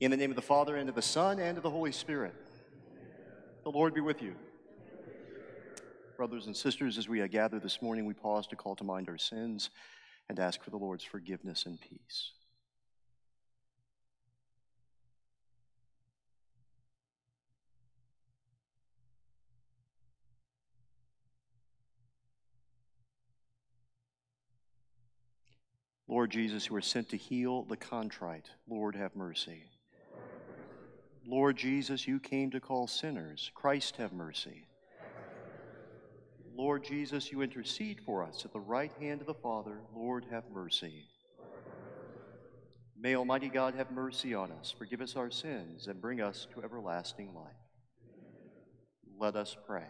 In the name of the Father, and of the Son, and of the Holy Spirit. The Lord be with you. Brothers and sisters, as we uh, gather this morning, we pause to call to mind our sins and ask for the Lord's forgiveness and peace. Lord Jesus, who are sent to heal the contrite, Lord, have mercy. Lord Jesus, you came to call sinners. Christ, have mercy. Lord Jesus, you intercede for us at the right hand of the Father. Lord, have mercy. May Almighty God have mercy on us, forgive us our sins, and bring us to everlasting life. Let us pray.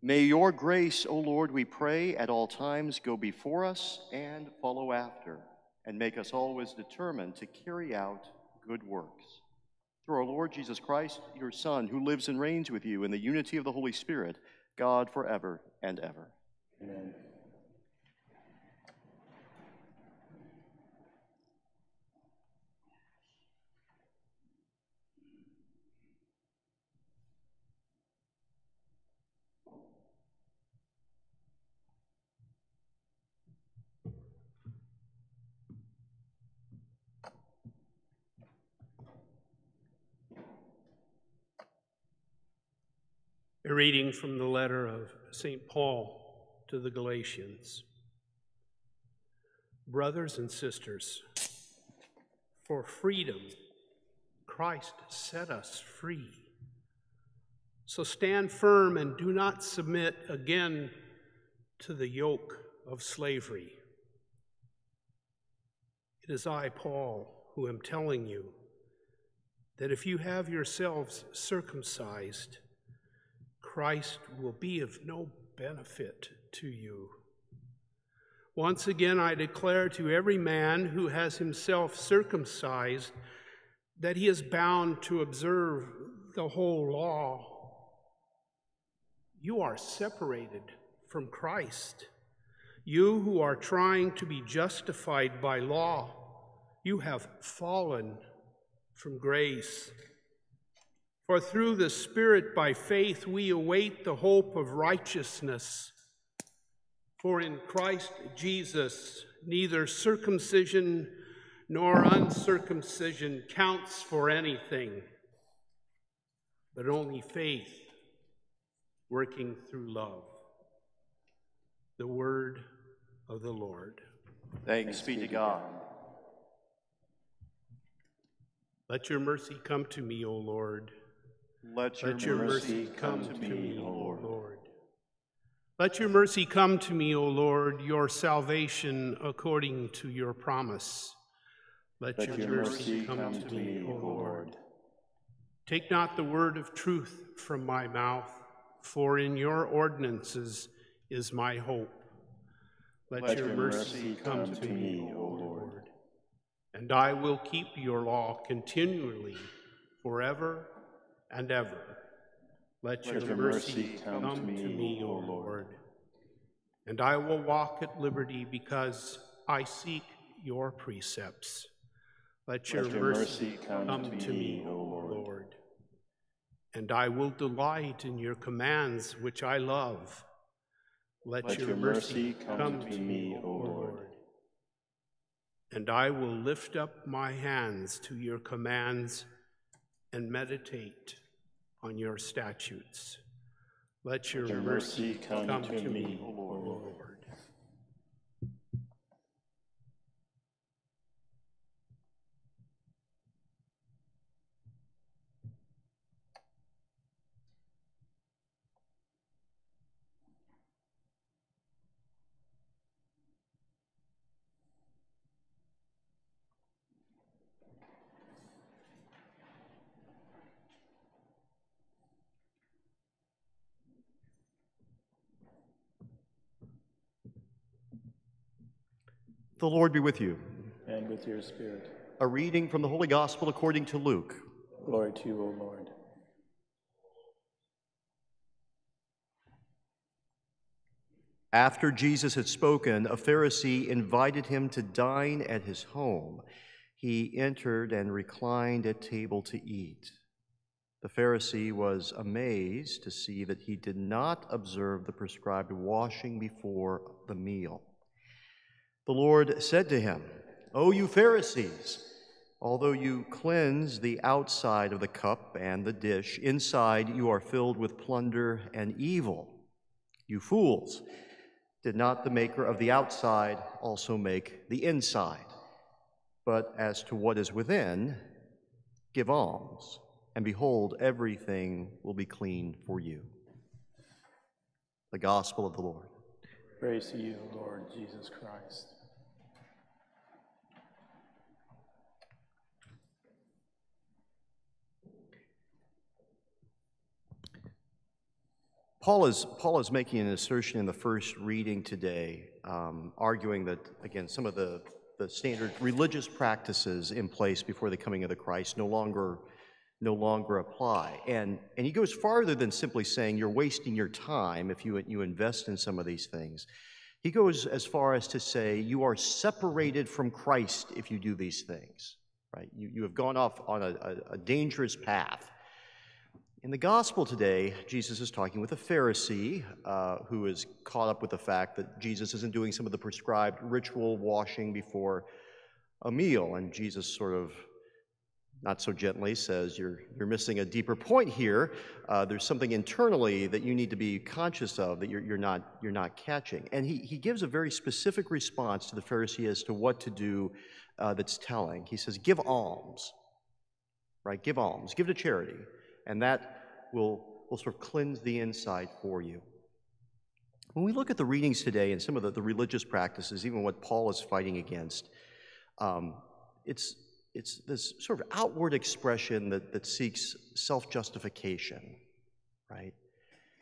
May your grace, O Lord, we pray, at all times go before us and follow after, and make us always determined to carry out good works. Through our Lord Jesus Christ, your Son, who lives and reigns with you in the unity of the Holy Spirit, God forever and ever. Amen. Reading from the letter of St. Paul to the Galatians. Brothers and sisters, for freedom, Christ set us free. So stand firm and do not submit again to the yoke of slavery. It is I, Paul, who am telling you that if you have yourselves circumcised, Christ will be of no benefit to you. Once again, I declare to every man who has himself circumcised that he is bound to observe the whole law. You are separated from Christ. You who are trying to be justified by law, you have fallen from grace. For through the Spirit by faith we await the hope of righteousness. For in Christ Jesus neither circumcision nor uncircumcision counts for anything, but only faith working through love. The word of the Lord. Thanks be to God. Let your mercy come to me, O Lord. Let your, Let your mercy, mercy come to me, me, O Lord. Lord. Let your mercy come to me, O Lord, your salvation according to your promise. Let, Let your, mercy come, to me, O Lord. Take not the word of truth from my mouth, for in your ordinances is my hope. Let, your, mercy come, to me, O Lord. And I will keep your law continually, forever and ever. Let, your, your mercy come, come to to me, me, O Lord. And I will walk at liberty because I seek your precepts. Let your, Let your mercy mercy come to me, O Lord. Lord. And I will delight in your commands, which I love. Let, Let your mercy come to me, O Lord. And I will lift up my hands to your commands and meditate on your statutes. Let your, Let your mercy mercy come to me, O O Lord. Lord. The Lord be with you. And with your spirit. A reading from the Holy Gospel according to Luke. Glory to you, O Lord. After Jesus had spoken, a Pharisee invited him to dine at his home. He entered and reclined at table to eat. The Pharisee was amazed to see that he did not observe the prescribed washing before the meal. The Lord said to him, O you Pharisees, although you cleanse the outside of the cup and the dish, inside you are filled with plunder and evil. You fools, did not the maker of the outside also make the inside? But as to what is within, give alms and behold, everything will be clean for you. The Gospel of the Lord. Praise to you, Lord Jesus Christ. Paul is, Paul is making an assertion in the first reading today, um, arguing that, again, some of the, the standard religious practices in place before the coming of the Christ no longer no longer apply. And, and he goes farther than simply saying you're wasting your time if you, you invest in some of these things. He goes as far as to say you are separated from Christ if you do these things, right? You, you have gone off on a, a, a dangerous path. In the gospel today, Jesus is talking with a Pharisee uh, who is caught up with the fact that Jesus isn't doing some of the prescribed ritual washing before a meal. And Jesus sort of not so gently says you're, you're missing a deeper point here. Uh, there's something internally that you need to be conscious of that you're, you're, not, you're not catching. And he, he gives a very specific response to the pharisee as to what to do uh, that's telling. He says give alms. Right? Give alms. Give to charity and that will, will sort of cleanse the inside for you when we look at the readings today and some of the, the religious practices even what paul is fighting against um, it's it's this sort of outward expression that, that seeks self justification, right?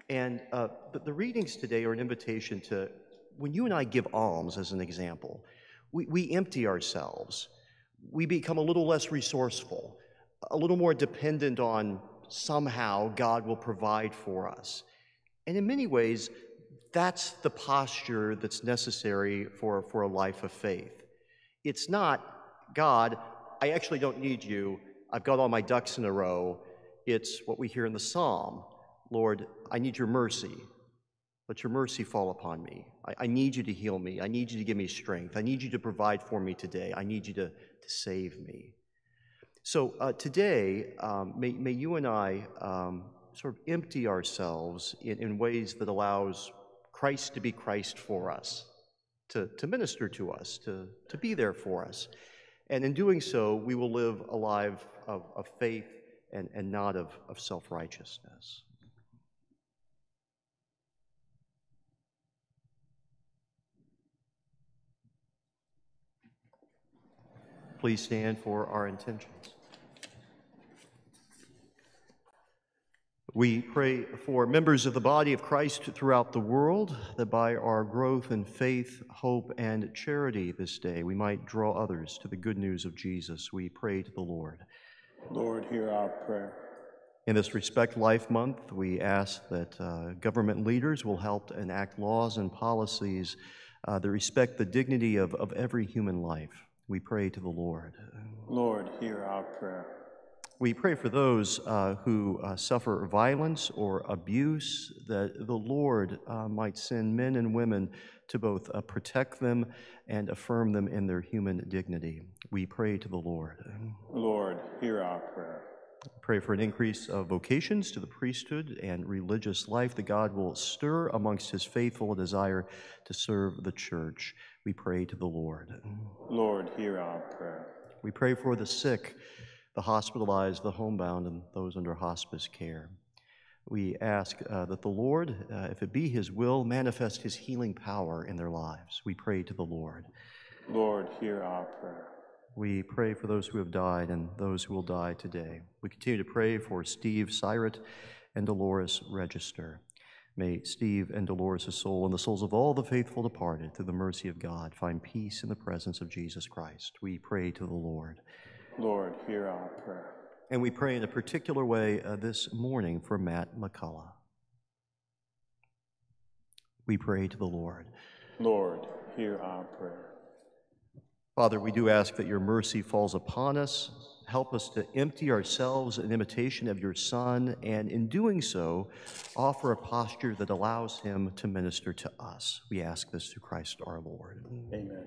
And uh, the, the, readings today are an invitation to, when you and I give alms, as an example, we, we empty ourselves. We become a little less resourceful, a little more dependent on somehow God will provide for us. And in many ways, that's the posture that's necessary for, for a life of faith. It's not, God, I actually don't need you. I've got all my ducks in a row. It's what we hear in the psalm Lord, I need your mercy. Let your mercy fall upon me. I, I, need you to heal me. I need you to give me strength. I need you to provide for me today. I need you to, to save me. So uh, today, um, may, may you and I um, sort of empty ourselves in, in ways that allows Christ to be Christ for us, to, to minister to us, to, to be there for us. And in doing so, we will live a life of, of faith and, and not of, of self righteousness. Please stand for our intentions. We pray for members of the body of Christ throughout the world that by our growth in faith, hope, and charity this day we might draw others to the good news of Jesus. We pray to the Lord. Lord, hear our prayer. In this Respect Life Month, we ask that uh, government leaders will help enact laws and policies uh, that respect the dignity of, of every human life. We pray to the Lord. Lord, hear our prayer. We pray for those uh, who uh, suffer violence or abuse, that the Lord uh, might send men and women to both uh, protect them and affirm them in their human dignity. We pray to the Lord. Lord, hear our prayer. Pray for an increase of vocations to the priesthood and religious life, that God will stir amongst his faithful a desire to serve the church. We pray to the Lord. Lord, hear our prayer. We pray for the sick the hospitalized, the homebound, and those under hospice care. We ask uh, that the Lord, uh, if it be His will, manifest His healing power in their lives. We pray to the Lord. Lord, hear our prayer. We pray for those who have died and those who will die today. We continue to pray for Steve Syrett and Dolores Register. May Steve and Dolores' soul and the souls of all the faithful departed, through the mercy of God, find peace in the presence of Jesus Christ. We pray to the Lord. Lord, hear our prayer. And we pray in a particular way uh, this morning for Matt McCullough. We pray to the Lord. Lord, hear our prayer. Father, we do ask that your mercy falls upon us. Help us to empty ourselves in imitation of your Son, and in doing so, offer a posture that allows him to minister to us. We ask this through Christ our Lord. Amen.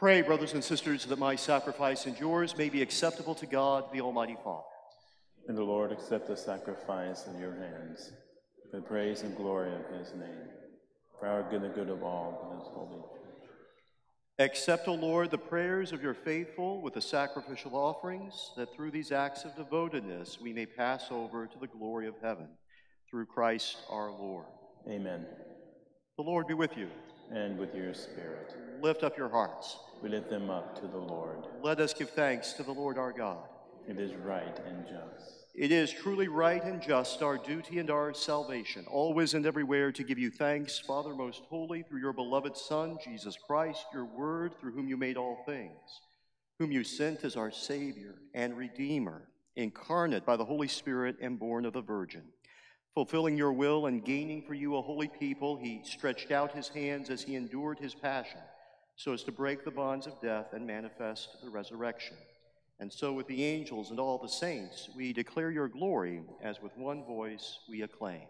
Pray, brothers and sisters, that my sacrifice and yours may be acceptable to God, the Almighty Father. And the Lord accept the sacrifice in your hands, for the praise and glory of his name, for our good and the good of all his holy church. Accept, O Lord, the prayers of your faithful with the sacrificial offerings, that through these acts of devotedness we may pass over to the glory of heaven. Through Christ our Lord. Amen. The Lord be with you. And with your spirit, Lift up your hearts. We lift them up to the Lord. Let us give thanks to the Lord our God. It is right and just. It is truly right and just, our duty and our salvation, always and everywhere to give you thanks, Father most holy, through your beloved Son, Jesus Christ, your word, through whom you made all things, whom you sent as our Savior and Redeemer, incarnate by the Holy Spirit and born of the Virgin. Fulfilling your will and gaining for you a holy people, he stretched out his hands as he endured his passion, so as to break the bonds of death and manifest the resurrection. And so, with the angels and all the saints, we declare your glory as with one voice we acclaim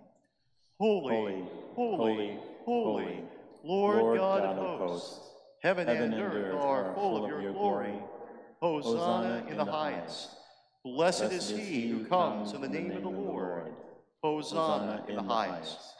Holy, Holy, holy, holy, holy, holy, Lord, God, of hosts. Heaven, Heaven and earth are full of your glory. Hosanna in the highest. Blessed is he who comes in the name of the Lord. Hosanna in the highest.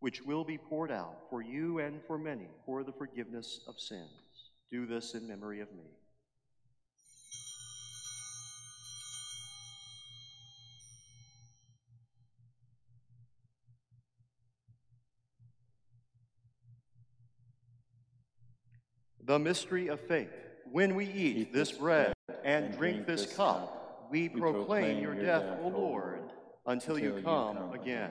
which will be poured out for you and for many for the forgiveness of sins. Do this in memory of me. The mystery of faith. When we eat this bread and drink this cup, we proclaim your death, O Lord, until you come again.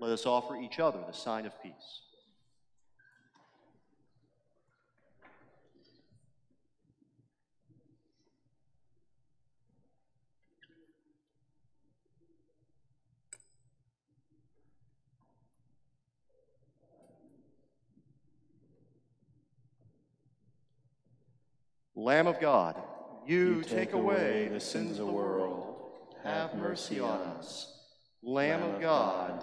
Let us offer each other the sign of peace. Lamb of God, you, take, away the sins of the world. Have mercy on us. Lamb of God,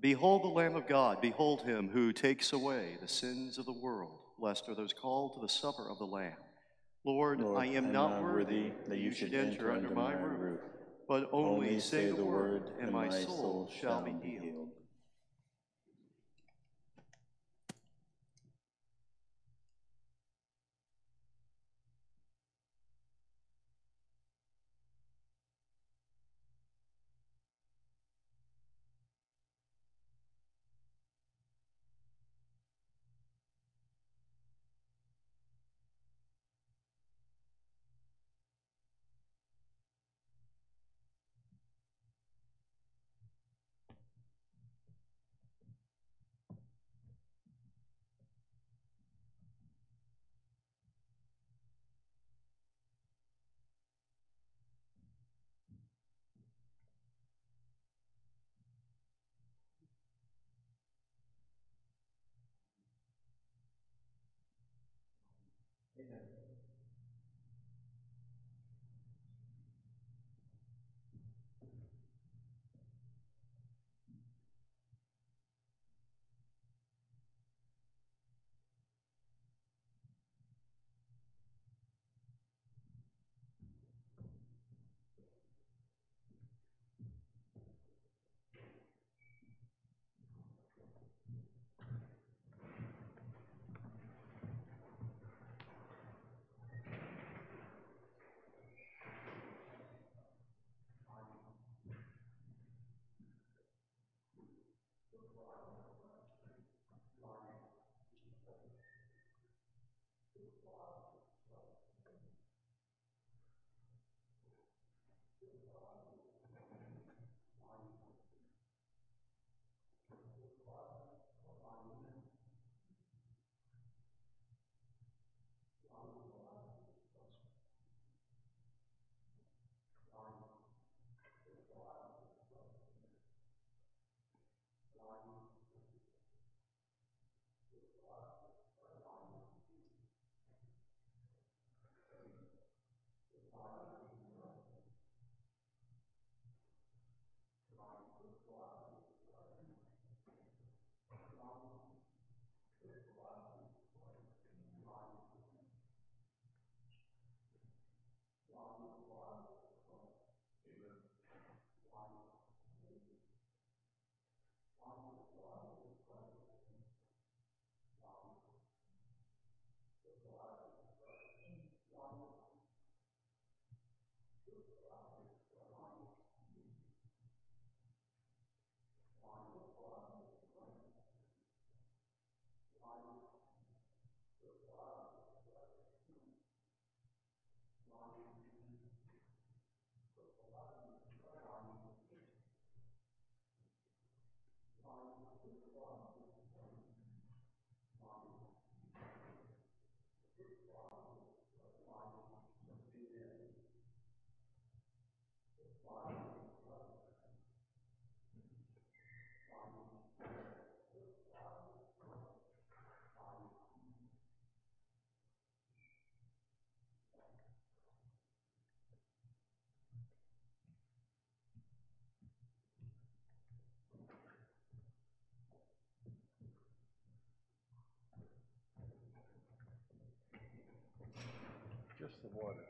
Behold the Lamb of God, behold him who takes away the sins of the world. Blessed are those called to the supper of the Lamb. Lord, Lord, I am not worthy that you should enter under my roof, but only say the word, and my soul shall be healed. Water.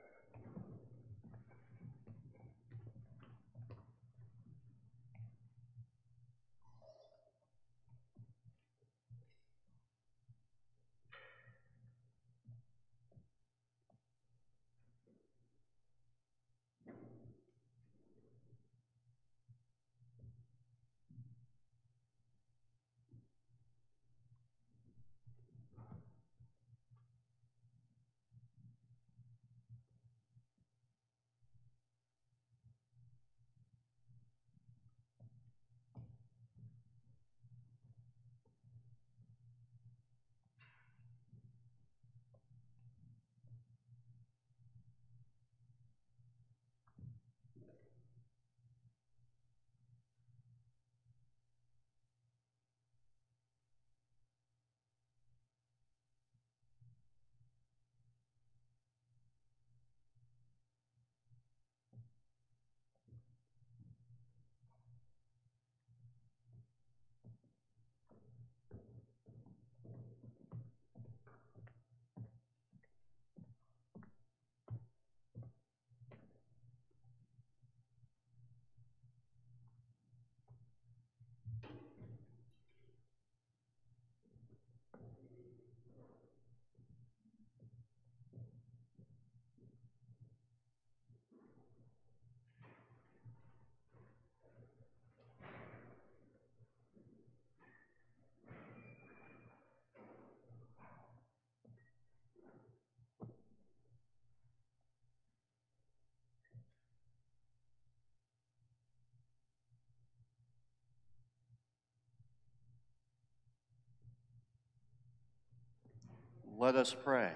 Let us pray.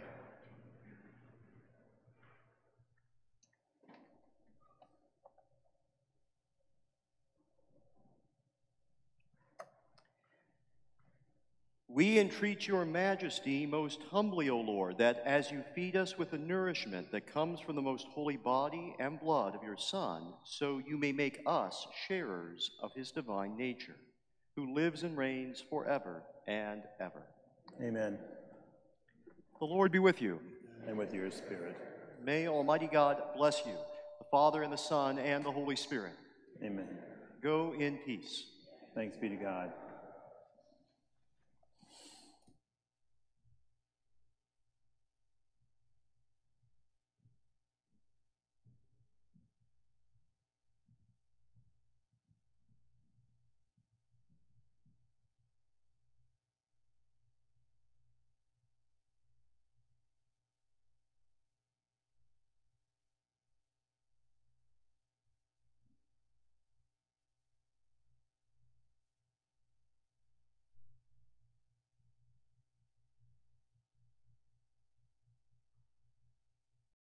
We entreat your majesty most humbly, O Lord, that as you feed us with the nourishment that comes from the most holy body and blood of your Son, so you may make us sharers of his divine nature, who lives and reigns forever and ever. Amen. The Lord be with you. And with your spirit. May Almighty God bless you, the Father and the Son and the Holy Spirit. Amen. Go in peace. Thanks be to God.